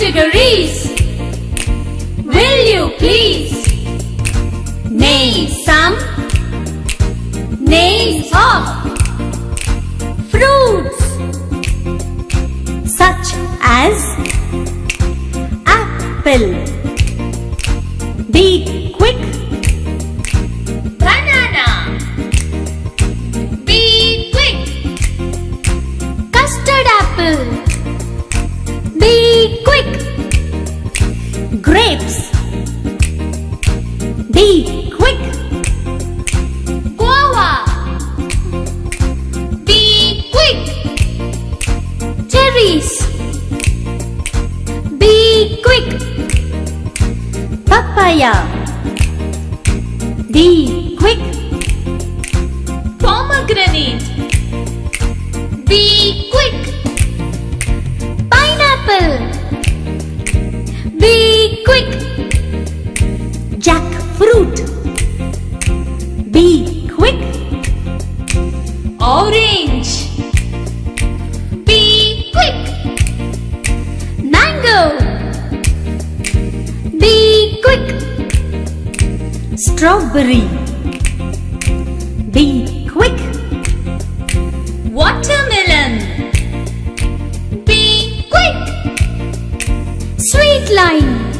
categories. Will you please name some names of fruits such as apple. Be quick. grapes. Be quick, Guava. Be quick. Cherries. Be quick. papaya. Be quick, Pomegranate. Be quick. Orange. Be quick. Mango. Be quick. strawberry. Be quick, Watermelon. Be quick. Sweet lime.